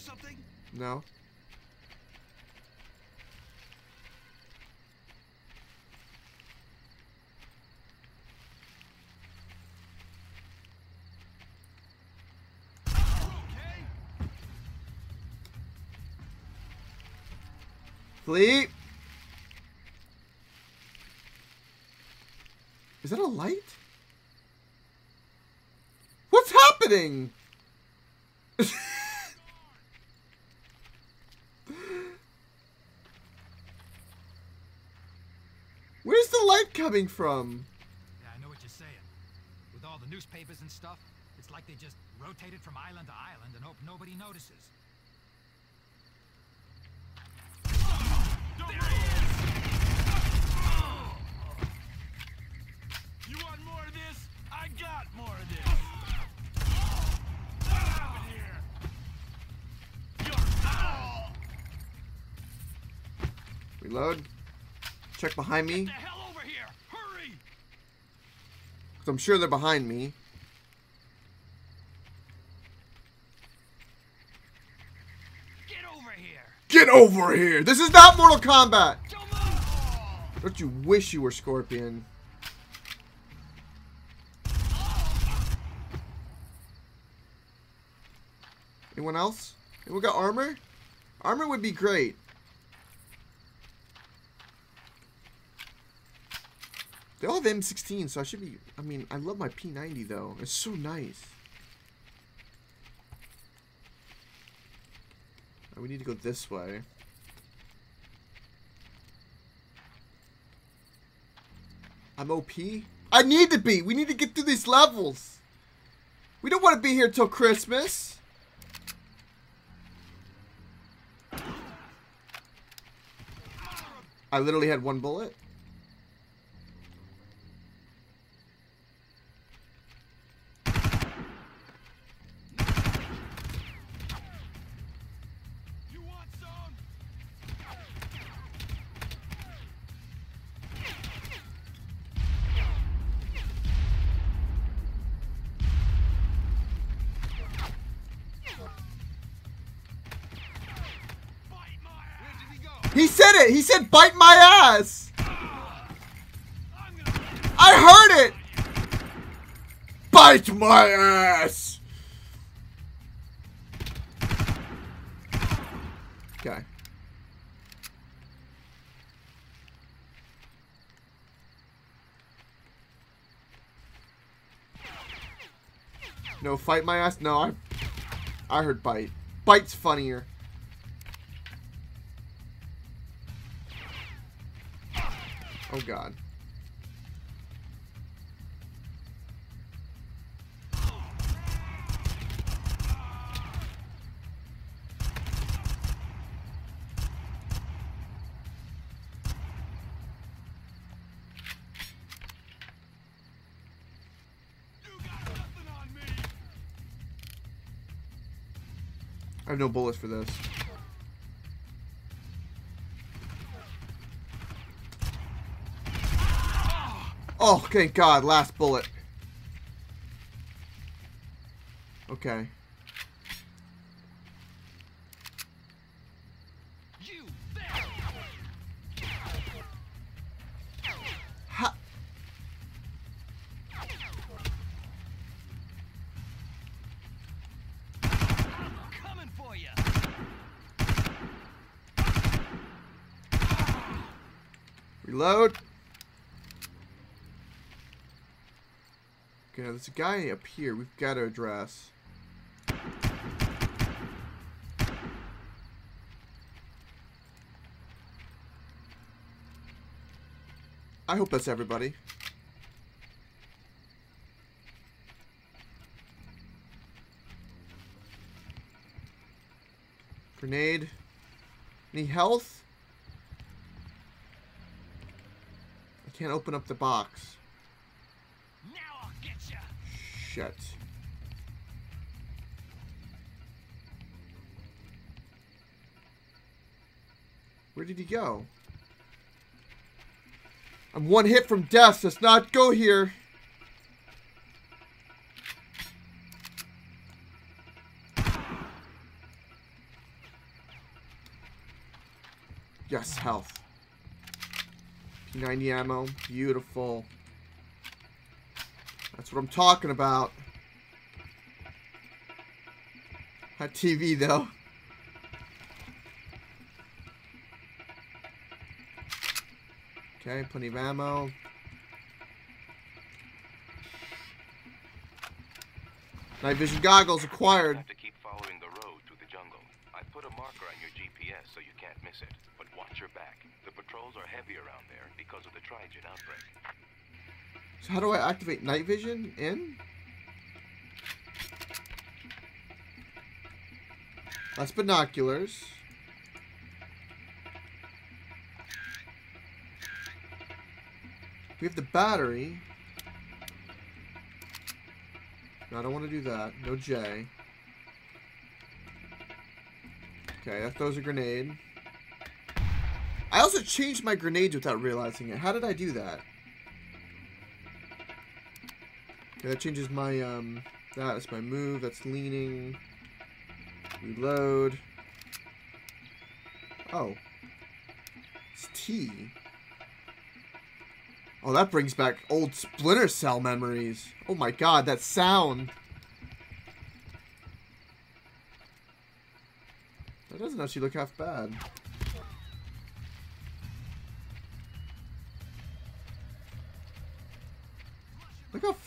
something? No. Fleet. Is that a light? What's happening? Where's the light coming from? Yeah, I know what you're saying. With all the newspapers and stuff, it's like they just rotated from island to island and hope nobody notices. You want more of this? I got more of this. What happened here? You're- Reload. Check behind me. Get the hell over here! Hurry! 'Cause I'm sure they're behind me. Get over here! Get over here! This is not Mortal Kombat! Don't! Don't you wish you were Scorpion? Anyone else? Anyone got armor? Armor would be great. They all have M16, so I should be... I mean, I love my P90, though. It's so nice. Oh, we need to go this way. I'm OP? I need to be! We need to get through these levels! We don't want to be here till Christmas! I literally had one bullet. It! He said bite my ass! I heard it! Bite my ass! Okay. No, fight my ass? No, I I heard bite. Bite's funnier. Oh god. I have no bullets for this. Oh, thank God, last bullet. Okay. Ha! Reload. Okay, now there's a guy up here we've got to address. I hope that's everybody. Grenade. Any health? I can't open up the box shut. Where did he go? I'm one hit from death. Let's not go here. Yes, health. P90 ammo. Beautiful. That's what I'm talking about. That TV, though. Okay, plenty of ammo. Night vision goggles acquired. have to keep following the road through the jungle. I put a marker on your GPS so you can't miss it. But watch your back. The patrols are heavy around there because of the Trigen outbreak. So how do I activate night vision in? That's binoculars. We have the battery. No, I don't want to do that. No J. Okay, that throws a grenade. I also changed my grenades without realizing it. How did I do that? Okay, that changes my, um, that is my move. That's leaning. Reload. Oh. It's T. Oh, that brings back old Splinter Cell memories. Oh my god, that sound. That doesn't actually look half bad.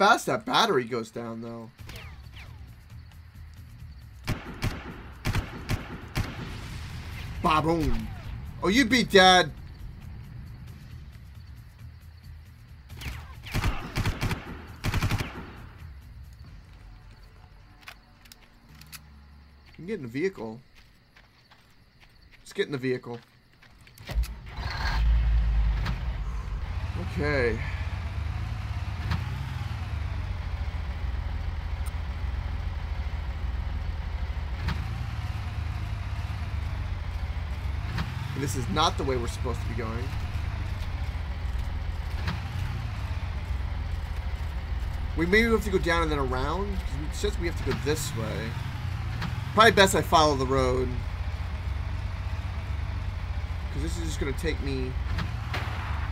Fast that battery goes down, though. Baboom. Oh, you beat Dad. You can get in the vehicle. Let's get in the vehicle. Okay. And this is not the way we're supposed to be going. We maybe have to go down and then around. Says we have to go this way. Probably best I follow the road. Because this is just going to take me...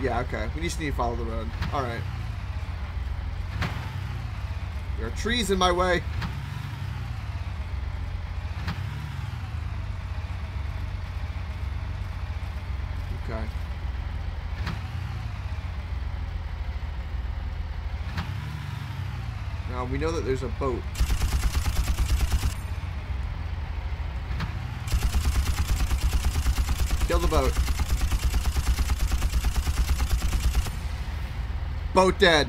Yeah, okay. We just need to follow the road. Alright. There are trees in my way. Okay. Now we know that there's a boat. Kill the boat. Boat dead.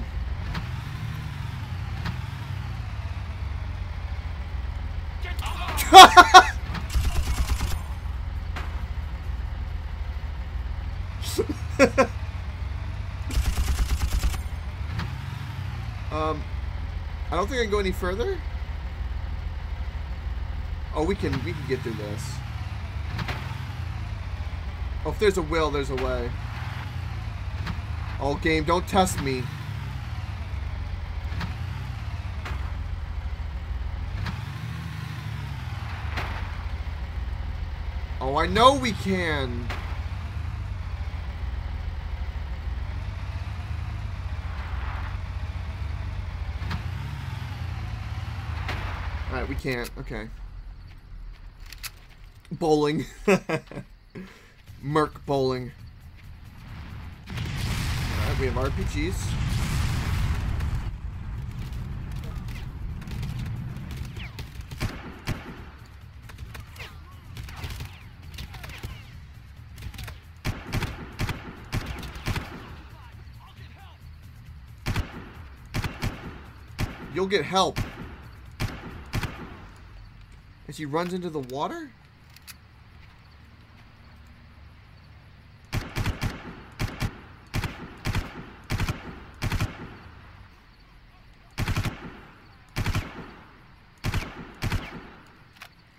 um, Can go any further. Oh, we can we can get through this. Oh, if there's a will, there's a way. Oh, game, don't test me. Oh, I know we can. Alright, we can't. Okay. Bowling. Merc bowling. Alright, we have RPGs. You'll get help. As he runs into the water?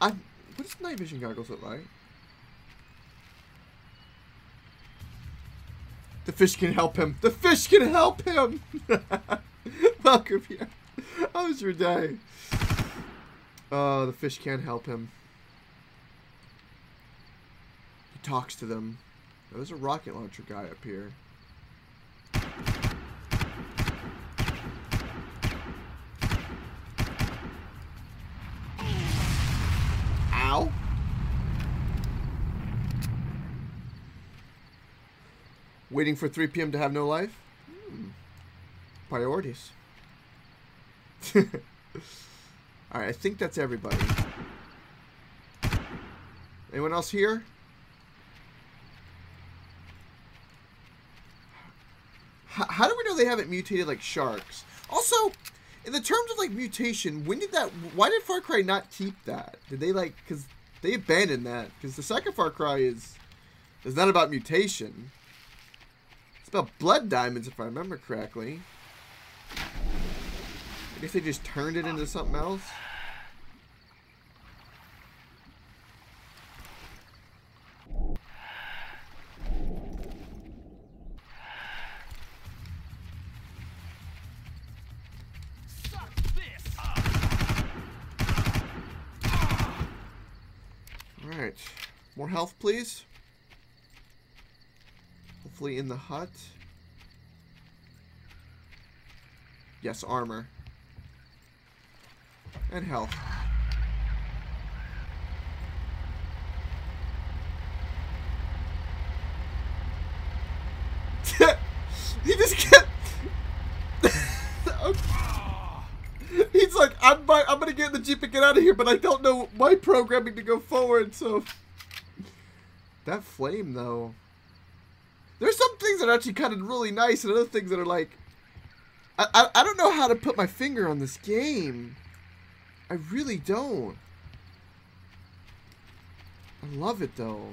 I what does night vision goggles look like? The fish can help him. The fish can help him. Welcome here. How was your day? Oh, the fish can't help him. He talks to them. There's a rocket launcher guy up here. Ow. Waiting for 3 p.m. to have no life? Hmm. Priorities. Alright, I think that's everybody. Anyone else here? H- how do we know they haven't mutated like sharks? Also, in the terms of like mutation, when did that? Why did Far Cry not keep that? Did they like? Because they abandoned that. Because the second Far Cry is is not about mutation. It's about blood diamonds, if I remember correctly. Guess they just turned it into something else. Alright. More health, please. Hopefully in the hut. Yes, armor. And health. he just kept... He's like, I'm, bu- I'm gonna get in the jeep and get out of here, but I don't know my programming to go forward, so... That flame, though. There's some things that are actually kind of really nice, and other things that are like... I, I, I don't know how to put my finger on this game. I really don't. I love it, though.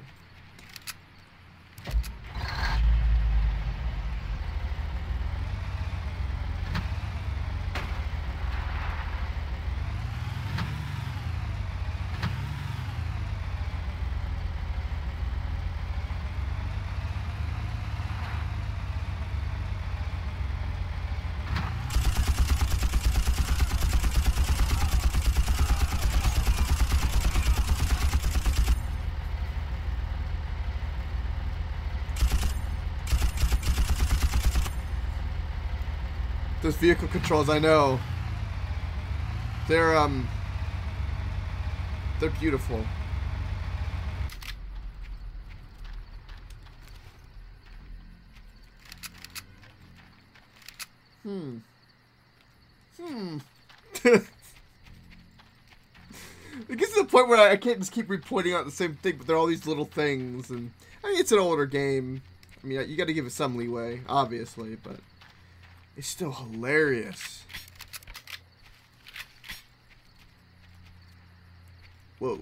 Those vehicle controls, I know. They're, um... They're beautiful. Hmm. Hmm. it gets to the point where I can't just keep repointing out the same thing, but there are all these little things, and I mean, it's an older game. I mean, you got to give it some leeway, obviously, but it's still hilarious. Whoa.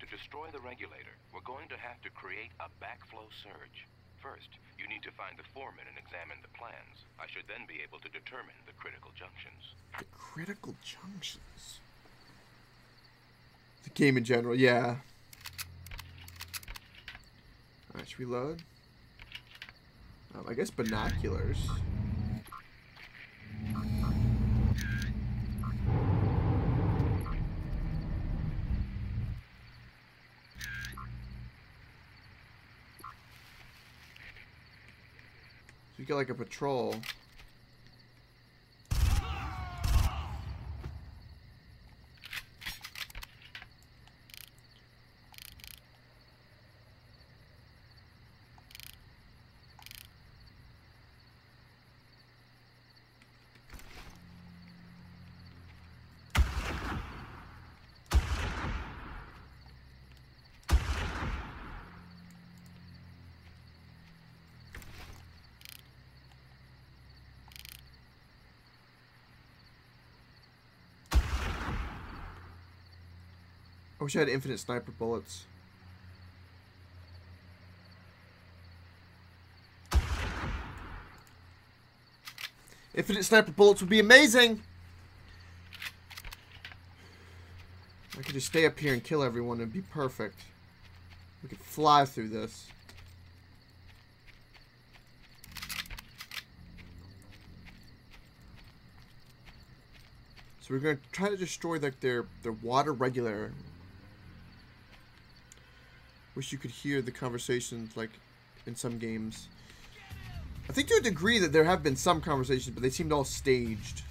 To destroy the regulator, we're going to have to create a backflow surge. First, you need to find the foreman and examine the plans. I should then be able to determine the critical junctions. The critical junctions. The game in general, yeah. Alright, should we load? Um, I guess binoculars. You get like a patrol. I wish I had infinite sniper bullets. Infinite sniper bullets would be amazing! I could just stay up here and kill everyone and be perfect. We could fly through this. So we're gonna try to destroy like their their water regulator. Wish you could hear the conversations like in some games. I think to a degree that there have been some conversations, but they seemed all staged.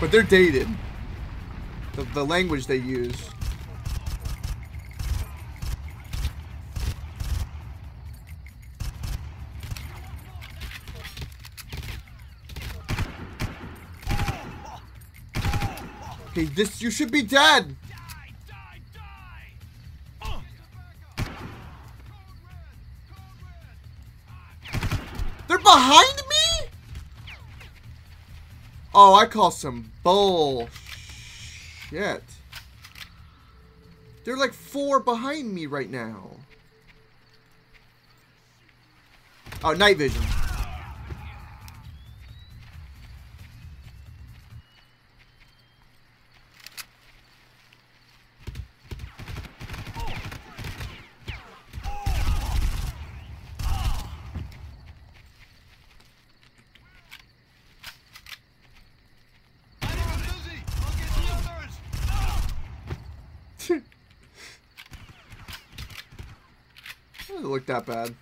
But they're dated. The, the language they use. Hey, this you should be dead. Behind me? Oh, I call some bull shit. They're like four behind me right now. Oh, night vision. That bad.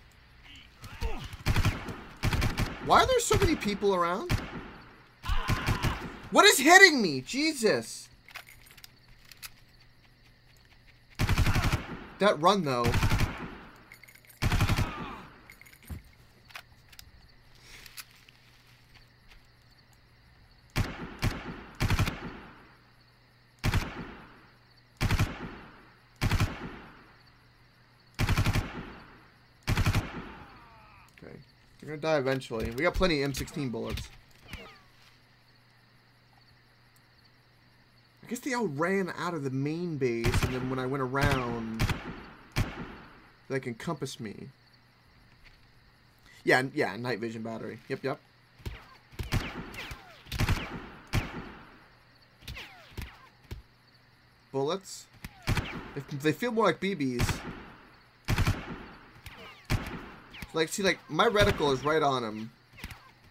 Why are there so many people around? What is hitting me? Jesus. That run, though. Okay. They're gonna die eventually. We got plenty of M16 bullets. I guess they all ran out of the main base, and then when I went around, they can compass me. Yeah, yeah, night vision battery. Yep, yep. Bullets. If they feel more like BBs. Like, see, like, my reticle is right on him.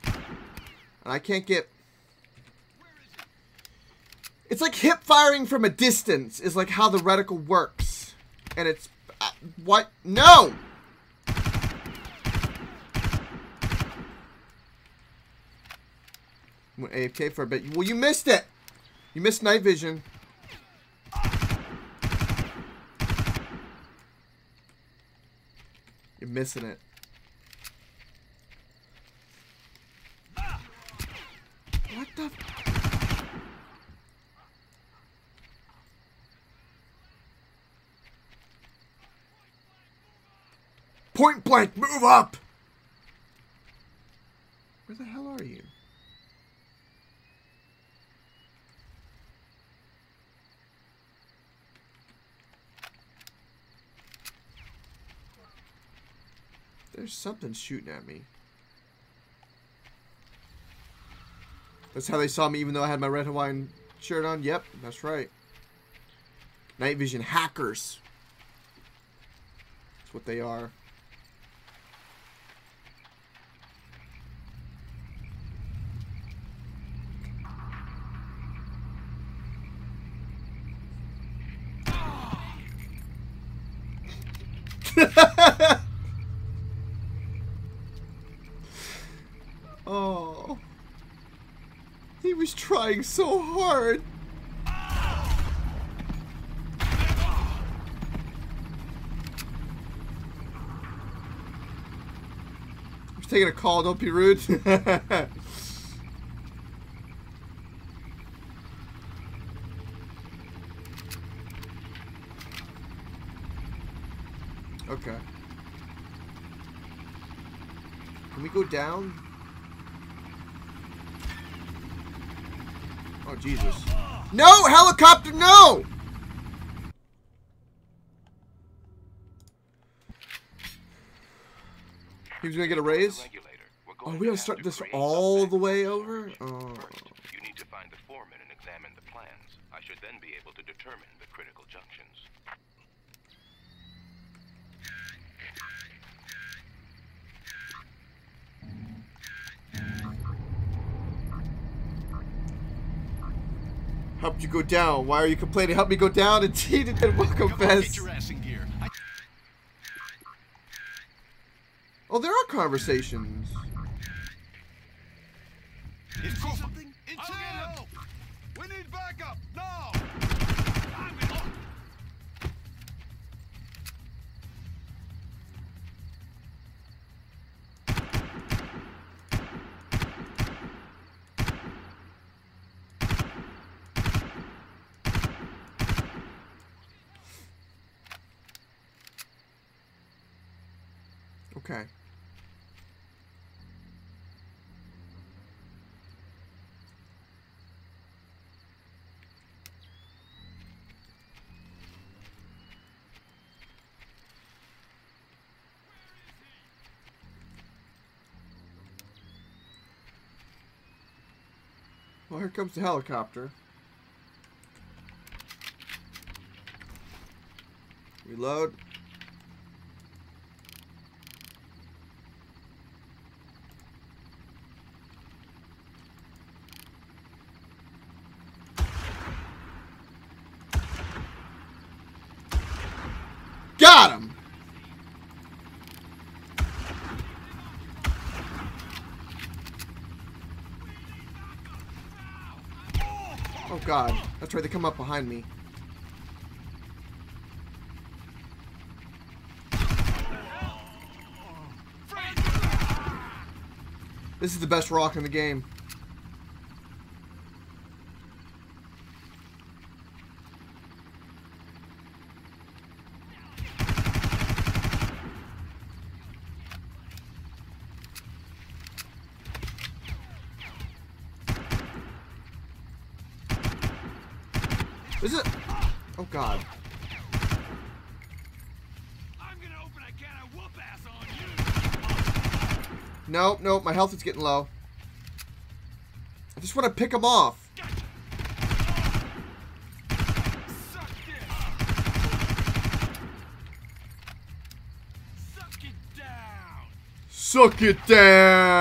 And I can't get... It's like hip firing from a distance is like how the reticle works. And it's... Uh, what? No! Went AFK for a bit. Well, you missed it! You missed night vision. You're missing it. What the? Point blank, move up! Where the hell are you? There's something shooting at me. That's how they saw me even though I had my red Hawaiian shirt on? Yep, that's right. Night vision hackers. That's what they are. oh. He was trying so hard. He's taking a call, don't be rude. okay. Can we go down? Oh, Jesus. No! Helicopter, no! He was gonna get a raise? Oh, we to gotta start this all the way over? Oh. You need to find the foreman and examine the plans. I should then be able to determine the critical junctions. Helped you go down. Why are you complaining? Help me go down. Indeed, and then welcome, Come on, get Fez. your ass in gear. I Oh, there are conversations. Info something? Intel! We need backup! Now! Okay. Well, here comes the helicopter. Reload. Got him! Oh god. That's right, they come up behind me. This is the best rock in the game. My health is getting low. I just want to pick him off. Suck! Suck it down! Suck it down!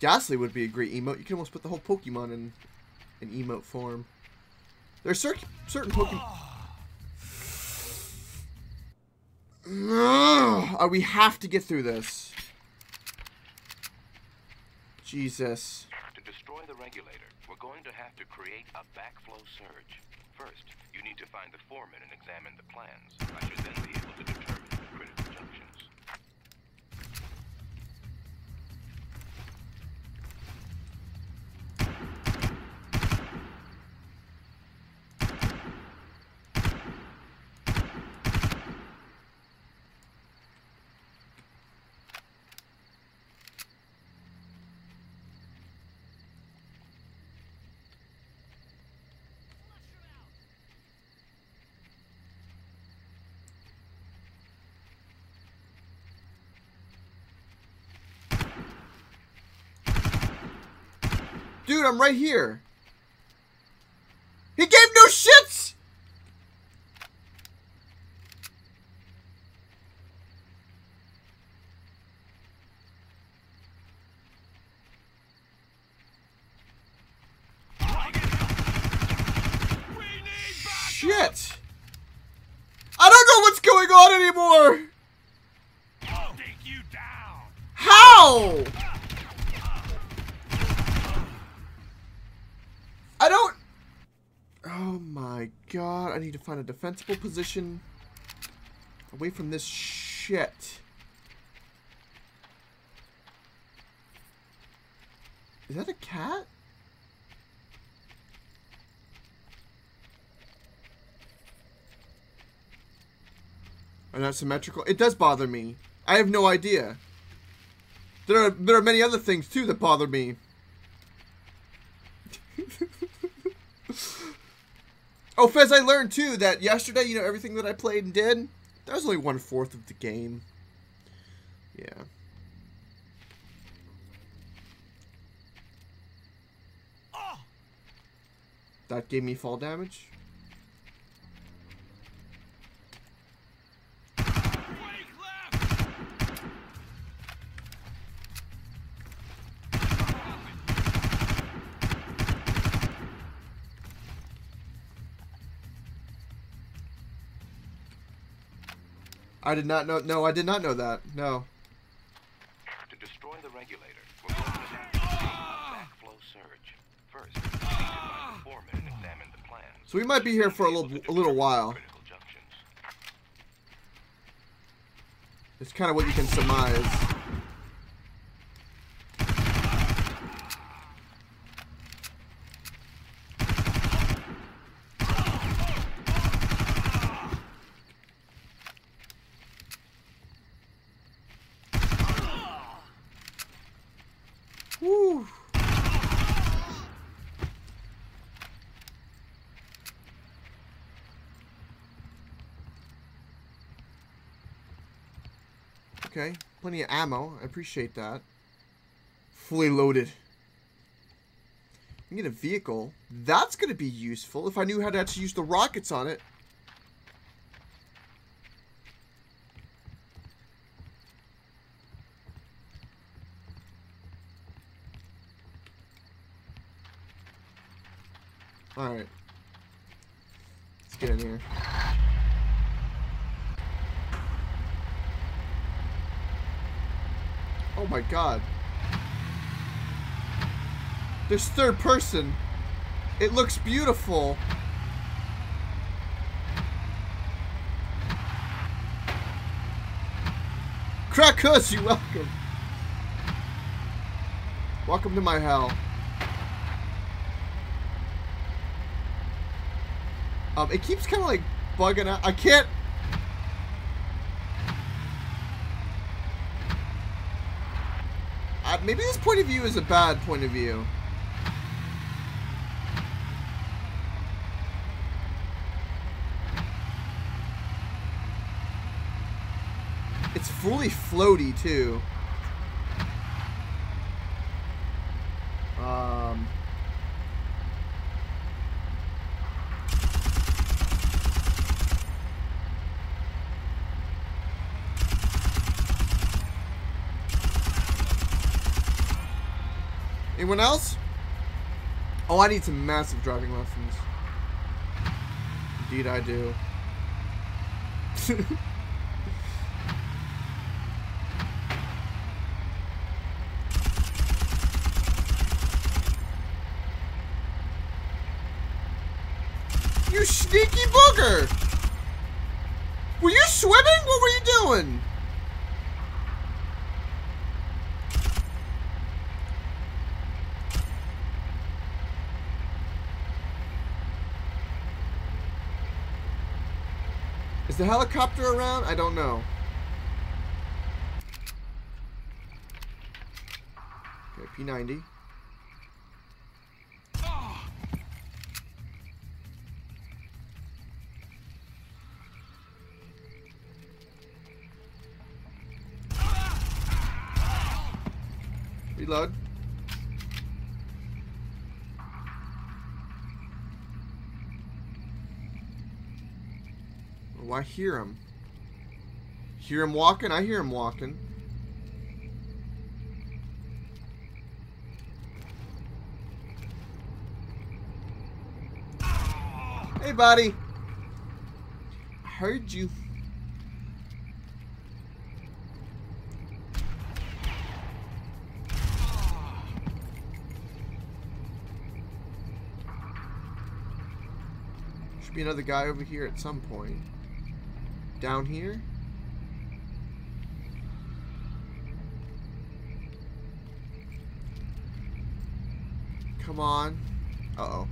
Gastly would be a great emote. You can almost put the whole Pokemon in an emote form. There's cer certain Pokemon. Ugh, we have to get through this. Jesus. To destroy the regulator, we're going to have to create a backflow surge. First, you need to find the foreman and examine the plans. I should then be able to determine the critical junctions. Dude, I'm right here. He gave no shits! We need backup! Shit! I don't know what's going on anymore! I'll take you down! How? I don't... Oh my god, I need to find a defensible position away from this shit. Is that a cat? Are not symmetrical? It does bother me. I have no idea. There are there are many other things too that bother me. Oh, Fez, I learned too that yesterday, you know, everything that I played and did, that was only one fourth of the game. Yeah. Oh! That gave me fall damage. I did not know. No, I did not know that. No. To destroy the regulator, we're going to have to backflow surge. First, you need to find the foreman and examine the plans. So we might be here for a little, a little while. It's kind of what you can surmise. Okay, plenty of ammo. I appreciate that. Fully loaded. I get a vehicle. That's going to be useful if I knew how to actually use the rockets on it. Alright. Let's get in here. Oh my god. There's third person. It looks beautiful. Krakus, you welcome. Welcome to my hell. Um, it keeps kind of like bugging out. I can't. Uh, maybe this point of view is a bad point of view. It's fully floaty too. Um. Anyone else? Oh, I need some massive driving lessons. Indeed, I do. you sneaky booger! Were you swimming? What were you doing? Is the helicopter around? I don't know. Okay, P90. I hear him. Hear him walking? I hear him walking. Hey, buddy. I heard you. Should be another guy over here at some point. Down here? Come on. Uh-oh.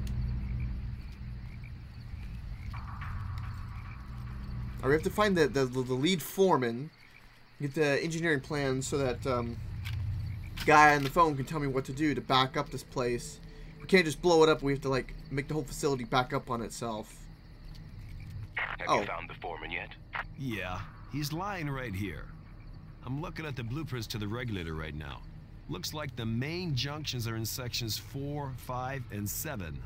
Alright, we have to find the, the, the lead foreman. Get the engineering plans so that um, guy on the phone can tell me what to do to back up this place. We can't just blow it up. We have to, like, make the whole facility back up on itself. Have Oh. you found the foreman yet? Yeah, he's lying right here. I'm looking at the blueprints to the regulator right now. Looks like the main junctions are in sections 4, 5, and 7.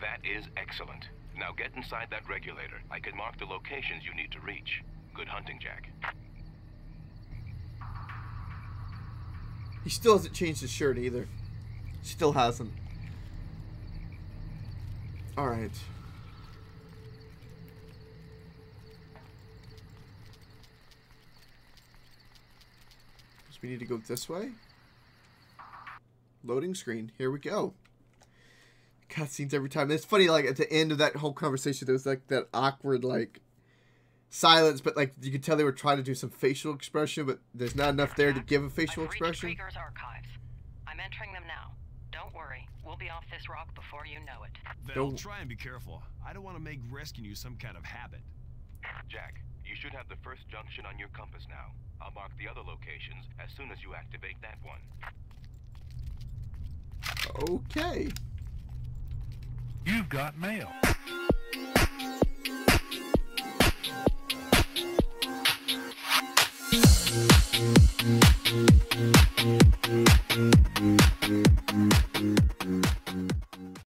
That is excellent. Now get inside that regulator. I can mark the locations you need to reach. Good hunting, Jack. He still hasn't changed his shirt either. Still hasn't. Alright. So we need to go this way. Loading screen. Here we go. Cutscenes every time. It's funny, like at the end of that whole conversation, there was like that awkward like silence, but like you could tell they were trying to do some facial expression, but there's not enough there to give a facial I've reached expression. Krieger's archives. I'm entering them now. Don't worry, we'll be off this rock before you know it. Then Don't- try and be careful. I don't want to make rescuing you some kind of habit. Jack, you should have the first junction on your compass now. I'll mark the other locations as soon as you activate that one. Okay. You've got mail.